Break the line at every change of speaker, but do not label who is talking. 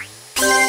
Bye.